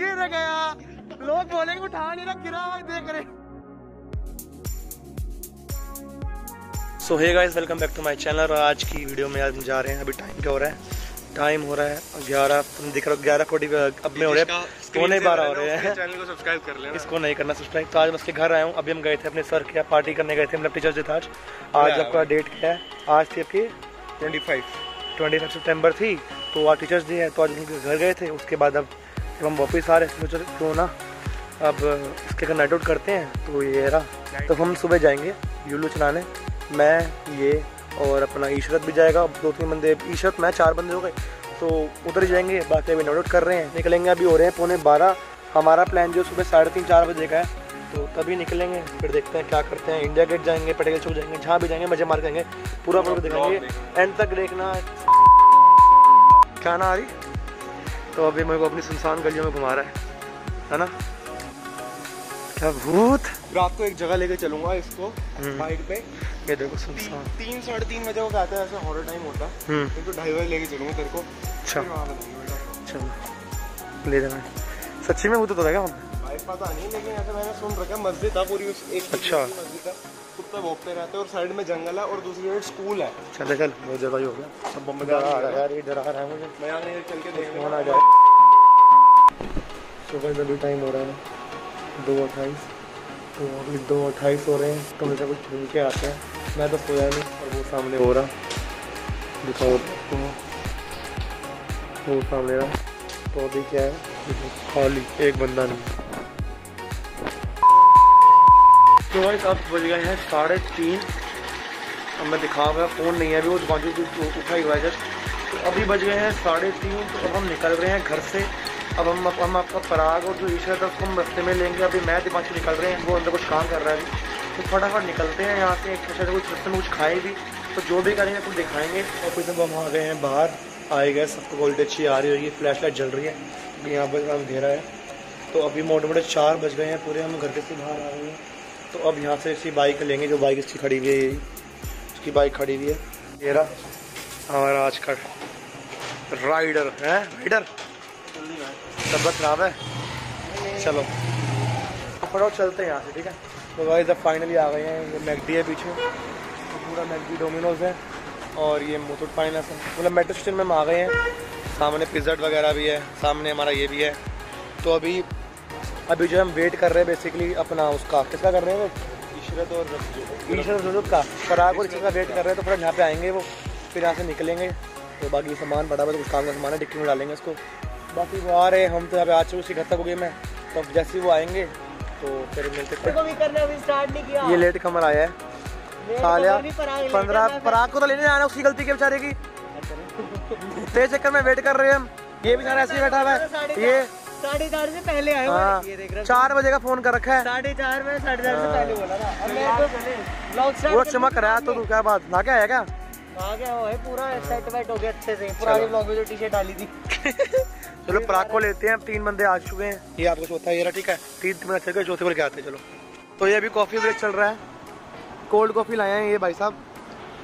गिर गया। लोग बोलेंगे उठा नहीं रहा गिरा हुआ देख रहे। So hey guys welcome back to my channel और आज की वीडियो में आज हम जा रहे हैं। अभी टाइम क्या हो रहा है? टाइम हो रहा है ग्यारह। तुम दिख रहे हो ग्यारह फोर्टी अब में हो रहे हैं पौने बारह हो रहे हैं। चैनल को सब्सक्राइब कर लेना। इसको नहीं करना सब्सक्राइब तो आज मैं उसके घर आया हूँ। अभी हम गए थे अपने सर के पार्टी करने गए थे मतलब टीचर्स डे था आज आज आपका डेट क्या है? आज थी आपकी 25 ट्वेंटी फाइव सितंबर थी। तो आज टीचर्स डे है तो आज उनके घर गए थे। उसके बाद अब जब हम वापस आ रहे थे सोचा क्यों ना अब इसके घर नाइट आउट करते हैं तो ये रहा तो हम सुबह जाएँगे यूलू चलाने। मैं ये और अपना ईशरत भी जाएगा। दो तीन बंदे ईशरत मैं चार बंदे हो गए। तो उधर ही जाएँगे बाकी अभी नाइट आउट कर रहे हैं। निकलेंगे अभी हो रहे हैं पौने बारह। हमारा प्लान जो सुबह साढ़े तीन चार बजे का है। तो तभी निकलेंगे फिर देखते हैं क्या करते हैं। इंडिया गेट जाएँगे पटेल चौक जाएँगे जहाँ भी जाएँगे मज़े मार जाएँगे पूरा पूरा दिखाएँगे। एंड तक देखना। क्या ना आ रही तो अभी मेरे को अपनी सुनसान गलियों में घुमा रहा है। है ना? क्या भूत? रात को एक जगह लेके चलूँगा इसको हम्म। बाइक पे। ये देखो सुनसान। सुनसान तीन साढ़े तीन बजे को कहते हैं ऐसे हॉरर टाइम होता है। हम्म। तो ढाई बजे लेके चलूँगा तेरे को। अच्छा। चलो। ले जाना। सच्ची में भूत होता है क्या वहाँ? भाई पता नहीं लेकिन ऐसे मैंने सुन रखा है मस्जिद था पूरी उस एक अच्छा। मस्जिद है कुत्ते भोगते रहते हैं और साइड में जंगल है और दूसरी साइड स्कूल है। चल चल बहुत ज़्यादा ही हो गया। सब बम आ रहा है यार ये डरा आ रहा है मुझे। मैं यहाँ नहीं चल के देखने आ जाए सुबह अभी टाइम हो रहा है दो अट्ठाईस। तो अभी दो अट्ठाईस हो रहे हैं तो मुझे कुछ घूम के आते हैं। मैं तो सोया नहीं और वो सामने हो रहा। दिखाओ तो वो सामने रहा। तो अभी क्या है? खाली एक बंदा नहीं। तो भाई अब बज गए हैं साढ़े तीन। अब मैं दिखा हुआ फ़ोन नहीं है अभी, वो बाजू उठा ही हुआ है जस्ट तो अभी बज गए हैं साढ़े तीन तो अब हम निकल रहे हैं घर से। अब हम अब हम आपका पराग और जो ईश्वर था उसको हम रस्ते में लेंगे। अभी मैं दिमाग निकल रहे हैं, वो अंदर कुछ काम कर रहा है अभी। तो फटाफट निकलते हैं यहाँ से शायद कुछ रास्ते में कुछ खाए भी। तो जो भी करेंगे, कुछ दिखाएँगे। और जब हम आ गए हैं बाहर, आए गए, सबको क्वालिटी अच्छी आ रही होगी फ्लैश लाइट जल रही है। यहाँ पर अंधेरा है। तो अभी मोटे मोटे चार बज गए हैं, पूरे हम घर के से बाहर आ गए हैं। तो अब यहाँ से इसी बाइक लेंगे, जो बाइक इसकी खड़ी हुई है यही उसकी बाइक खड़ी हुई है। रहा हमारा आज का राइडर है? राइडर तबियत खराब है? चलो। फटाफट चलते हैं यहाँ से, ठीक है? तो भाई जब फाइनली आ गए हैं, ये मैगडी है पीछे तो पूरा मैगडी डोमिनोज है और ये मुथुट फाइनेंस है। मतलब मेट्रो स्टेशन में हम आ गए हैं। सामने पिज्ज़ट वगैरह भी है, सामने हमारा ये भी है। तो अभी अभी जो हम वेट कर रहे हैं बेसिकली अपना उसका। किसका कर रहे हैं वो? इशरत और। ईशर जुलूक का। पराग और इसका वेट कर रहे हैं तो फिर यहाँ पे आएँगे वो फिर यहाँ से निकलेंगे। तो बाकी सामान बड़ा बड़ा कुछ काम का सामान है डिक्की में डालेंगे इसको। बाकी वो आ रहे हैं हम तो यहाँ पे आ चुके उसी घर तक हो गए मैं। तो जैसे ही वो आएँगे तो फिर मिलते हैं। को भी करना अभी स्टार्ट नहीं किया। ये लेट कमर आया है। पंद्रह पराग को तो लेने जाना उसकी गलती के बेचारे की। तेरे चक्कर में वेट कर रहे हैं हम। ये भी सारा ऐसे ही बैठा हुआ है। ये साढ़े चार से पहले आए हाँ। ये देख रहे चार बजे का फ़ोन कर रखा है। साढ़े चार में साढ़े चार से पहले बोला था। अब मैं तो वो चमक रहा है तो तू क्या बात ना क्या है क्या? आ गया वो है पूरा सेट वेट हो गया अच्छे से। पुराने ब्लॉग में जो टी शर्ट डाली थी। चलो पराग को लेते हैं अब तीन बंदे आ चुके हैं। ये आपको चौथा ये ठीक है? तीन मिनट चल चौथे पर क्या आते हैं चलो। तो ये अभी कॉफ़ी ब्रेक चल रहा है। कोल्ड कॉफ़ी लाए हैं ये भाई साहब।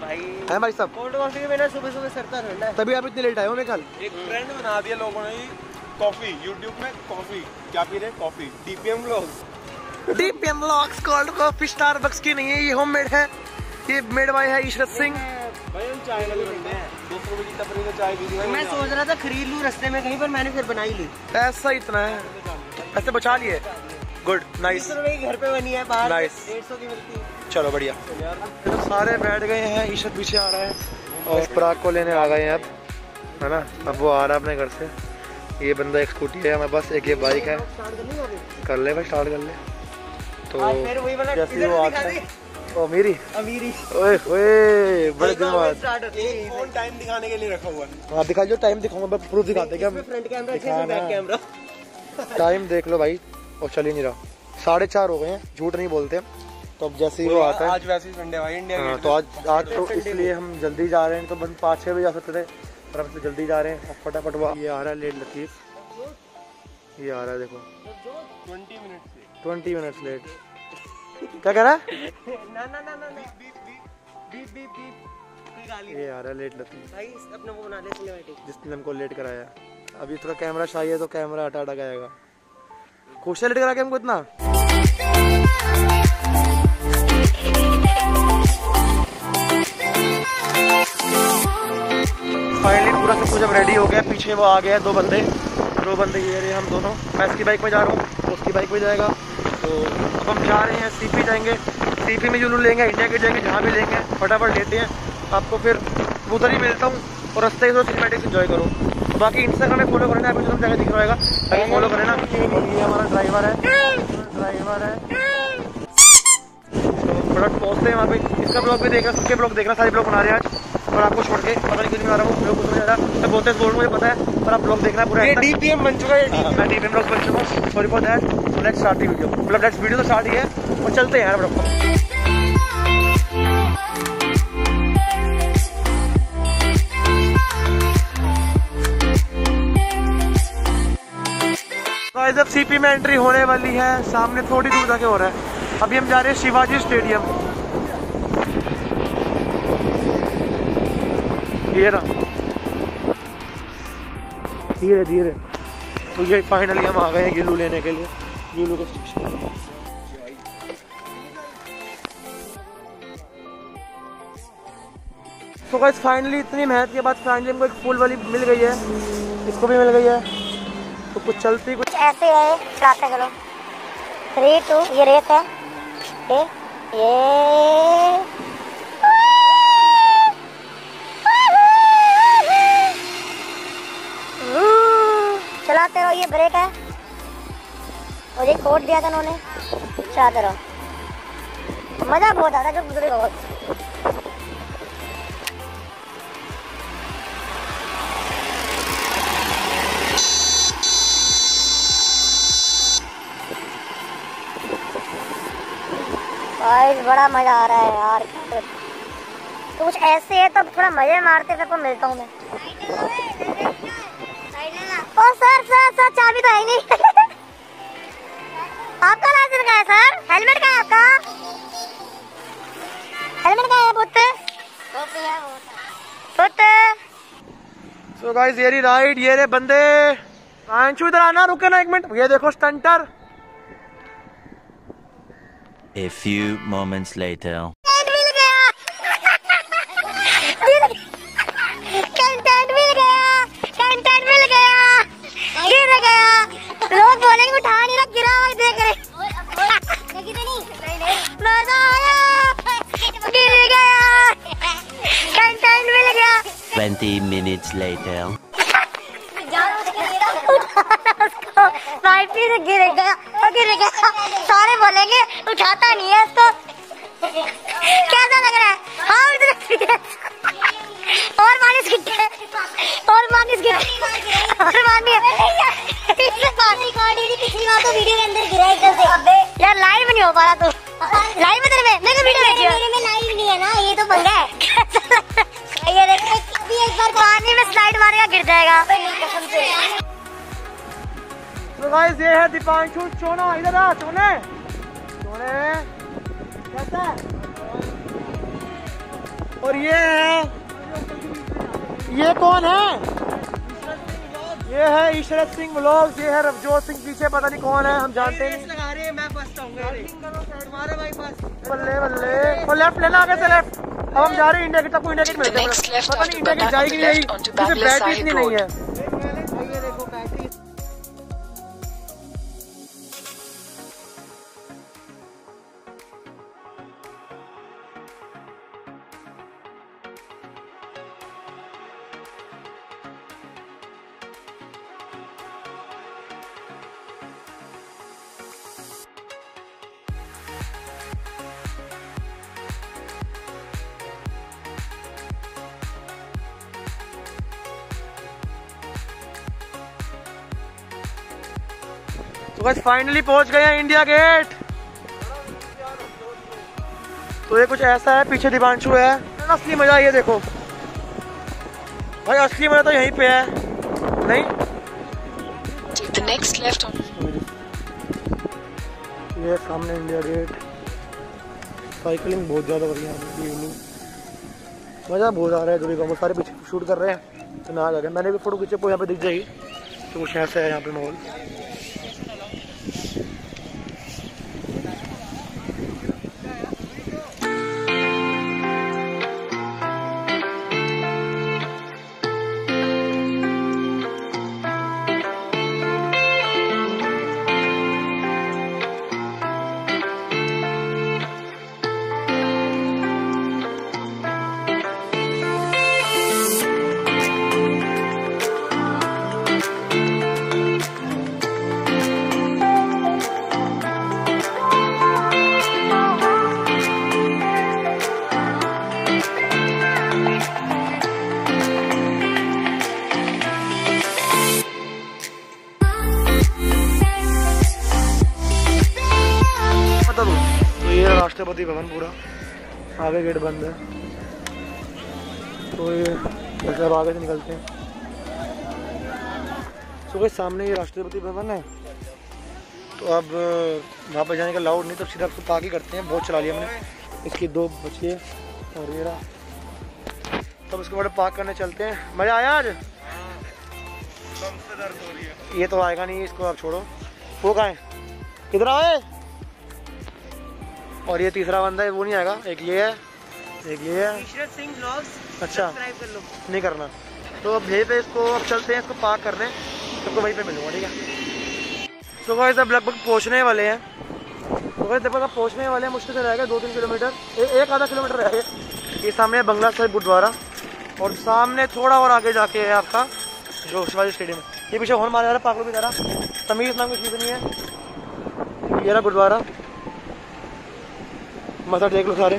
भाई हैं भाई साहब? कोल्ड कॉफ़ी के बिना सुबह सुबह सरता ठंडा है। तभी आप इतने लेट आए हो मैं कल। एक ट्रेंड बना दिया लोगों ने कॉफ़ी यूट्यूब में कॉफ़ी। क्या पी रहे कॉफ़ी। डीपीएम लोग DPM locks cold coffee Starbucks की नहीं है ये होममेड है। ये मेड बाय है ईशरत सिंह हैं। में सोच रहा था खरीद लूँ रास्ते में कहीं पर मैंने फिर बनाई ली। पैसा इतना है। पैसे बचा लिए। गुड नाइस घर पे बनी है बाहर Nice. डेढ़ सौ की मिलती है। चलो बढ़िया। तो सारे बैठ गए हैं ईशत पीछे आ रहा है। और पराग को लेने आ गए हैं अब। है ना? अब वो आ रहा है अपने घर से। ये बंदा एक स्कूटी है हमारे पास एक ये बाइक है। कर ली भाई स्टार्ट कर ले। तो वही वाला जैसे वो आता है। ओ अमीरी। ओए ओए बड़े दिन बाद फ़ोन टाइम दिखाने के लिए रखा हुआ है। हाँ दिखा जो टाइम दिखाऊँगा मैं प्रूफ दिखाते क्या फ्रंट कैमरा अच्छे से बैक कैमरा टाइम देख लो भाई और चल ही नहीं रहा। साढ़े चार हो गए हैं झूठ नहीं बोलते। तो अब जैसे ही वो आता है। आज वैसे ही संडे भाई इंडिया हाँ तो आज आज तो इसलिए हम जल्दी जा रहे हैं तो बंद पाँच छः बजे जा सकते थे। अब तो जल्दी जा रहे हैं। फटाफट वो ये आ रहा है लेट लतीफ। ये आ रहा है देखो। Twenty minute twenty minutes late. क्या कह रहा है? ना ना ना ना ये आ रहा है लेट लतीफ। भाई अपना वो बना ले सिनेमैटिक जिसने हमको लेट कराया। अभी थोड़ा कैमरा शाही है तो कैमरा हटा हटा गएगा खुश है लेट करा के हमको इतना? फाइनली पूरा सब कुछ अब रेडी हो गया, पीछे वो आ गया दो बंदे। दो बंदे ये रहे हम दोनों। मैं इसकी बाइक में जा रहा हूँ उसकी बाइक में जाएगा। तो अब हम जा रहे हैं सीपी जाएँगे। सीपी में जुलू लेंगे इंडिया गेट जाएँगे, जहाँ भी लेंगे, फटाफट लेते हैं। आपको फिर उधर ही मिलता हूँ और रास्ते की सिनेमेटिक्स इन्जॉय करो। तो बाकी इंस्टाग्राम में फॉलो करना है आपको जगह दिख रहेगा ताकि फॉलो करें ना ये हमारा ड्राइवर है। ड्राइवर है। तो प्रोडक्ट पहुँचते हैं वहाँ पे। इसका ब्लॉग भी देखना सबके ब्लॉग देखना, सारे ब्लॉग बना रहे हैं आज। और आपको छोड़ के पता नहीं क्यों नहीं आ रहा हूँ कुछ नहीं आ रहा मैं बोलते बोल मुझे पता है पर आप ब्लॉग देखना है पूरा। डीपीएम बन चुका है मैं डीपीएम ब्लॉग बन चुका हूँ sorry for that let's start the video मतलब लेट्स वीडियो तो स्टार्ट ही है और चलते हैं यार गाइस अब सीपी में एंट्री होने वाली है सामने थोड़ी दूर जाके हो रहा है। अभी हम जा रहे हैं शिवाजी स्टेडियम। ये धीरे धीरे तो ये फाइनली हम आ गए हैं गिल्लू लेने के लिए गिल्लू का तो गाइस फाइनली इतनी मेहनत के बाद फाइनली हमको एक फूल वाली मिल गई है। इसको भी मिल गई है। तो कुछ चलती, कुछ ऐसे है चलाते चलो थ्री टू ये रेस है। ये ये। चलाते रहो, ये ब्रेक है। और ये कोड दिया था उन्होंने, चलाते रहो। मज़ा बहुत आता है जब गुजरे बहुत बड़ा मज़ा आ रहा है यार। तो कुछ ऐसे है तो थोड़ा मज़े मारते फिर को मिलता हूँ मैं। सर चाबी तो है नहीं। आपका लाइसेंस का है सर? हेलमेट का है आपका? हेलमेट का है पुत्र पुत्र सो गाइस ये रही राइड ये रे बंदे। आंशु इधर आना रुके ना एक मिनट। ये देखो stunter A few moments later. सारे बोलेंगे उठाता नहीं है इसको। कैसा लग रहा है? हाँ इधर है। और मानिस और मानिस। और मानिस पिछली बार तो वीडियो के अंदर गिरा से अबे यार लाइव नहीं हो पा रहा तू। लाइव में तेरे में। मेरे को वीडियो देखियो मेरे में लाइव नहीं है ना ये तो पंगा है। ये देख। अभी एक बार पानी में स्लाइड मारेगा गिर जाएगा। गाइस ये है दीपांशु चोना इधर आ चोने। चोने। कैसा है? और ये है ये कौन है? ये है ईशरत सिंह व्लॉग्स ये है रवजोत सिंह पीछे पता नहीं कौन है हम जानते हैं लगा रही है मैं फ़र्स्ट आऊँगा भाई बस बल्ले बल्ले। और लेफ़्ट लेना आगे से लेफ़्ट अब हम जा रहे हैं इंडिया की सबको इंडिया की मिलते हैं। पता नहीं इंडिया की जाएगी नहीं बैटरी इतनी नहीं है। तो बस फाइनली पहुँच गए हैं इंडिया गेट तो ये कुछ ऐसा है पीछे दीपांशु है। असली मज़ा ये देखो। भाई असली मज़ा तो यहीं पे है। नहीं? Take the next left on ये सामने इंडिया गेट साइकिलिंग बहुत ज़्यादा बढ़िया है इवनिंग मज़ा बहुत आ रहा है कभी वो सारे पीछे शूट कर रहे हैं। तो मैं आ गया मैंने भी फ़ोटो खींचे यहाँ पे दिख जाएगी। तो कुछ ऐसा है यहाँ पे माहौल। ये राष्ट्रपति भवन पूरा। आगे गेट बंद है। तो ये अब आगे से निकलते हैं। तो भाई सामने ये राष्ट्रपति भवन है। तो अब वहाँ पर जाने का लाउड नहीं तो सीधा आपको पार्क ही करते हैं। बहुत चला लिया हमने इसकी दो बची है, और ये रहा। तब उसके बाद पार्क करने चलते हैं। मज़ा आया आज? ये तो आएगा नहीं, इसको आप छोड़ो। वो कहाँ है? किधर आए? और ये तीसरा बंदा है वो नहीं आएगा। एक ये है एक ये है। सिंह ब्लॉग्स अच्छा। कर लो। नहीं करना। तो अब यहीं पे इसको अब चलते हैं इसको पार्क करने। सबको वहीं पे मिलूँगा ठीक है? तो गाइस अब लगभग पहुँचने वाले हैं। तो गाइस देखो अब पहुँचने वाले हैं मुश्किल से रह गए दो तीन किलोमीटर। ए, एक आधा किलोमीटर रह गए ये सामने है बंगला साहिब गुरुद्वारा। और सामने थोड़ा और आगे जाके है आपका जो शिवाजी स्टेडियम। ये पीछे हॉर्न मारा जा रहा है पागलों की तरह। तमीज नाम की चीज़ नहीं है। ये रहा गुरुद्वारा। मसा देख लो सारे।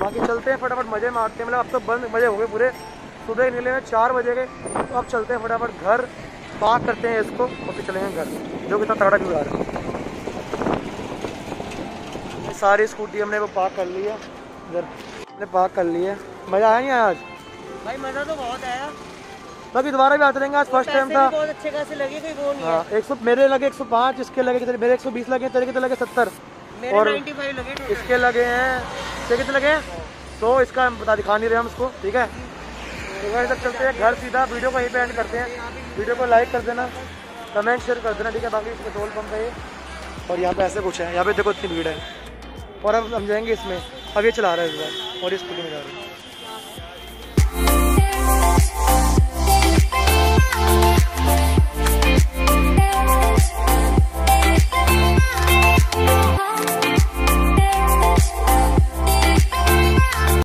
बाकी चलते हैं फटाफट मज़े मारते हैं। मतलब अब तो बंद मज़े हो गए पूरे। सुबह के निकले हैं चार बजे के तो अब चलते हैं फटाफट घर। पार्क करते हैं इसको और फिर चलेंगे घर जो कि इतना तगड़ा क्यों आ रहा है। सारी स्कूटी हमने वो पार्क कर ली है। इधर हमने पार्क कर ली है। मज़ा आया नहीं आया आज? भाई मज़ा तो बहुत आया। बाकी दोबारा भी आते रहेंगे आज फ़र्स्ट टाइम था। बहुत अच्छे खासे लगे कोई वो नहीं हाँ एक सौ मेरे लगे एक सौ पाँच इसके लगे कितने मेरे एक सौ बीस लगे तेरे कितने लगे सत्तर। और लगे इसके लगे हैं इसके कितने लगे हैं? तो इसका हम बता दिखा नहीं रहे हम उसको ठीक है? तो वैसे चलते हैं घर सीधा वीडियो को यहीं पे एंड करते हैं। वीडियो को लाइक कर देना कमेंट शेयर कर देना ठीक है? बाकी पेट्रोल पंप है ये। और यहाँ पे ऐसे कुछ है यहाँ पे देखो इतनी भीड़ है। और अब हम जाएँगे इसमें। अब ये चला रहा है इस बार और ये स्कूटी में जा रहा है।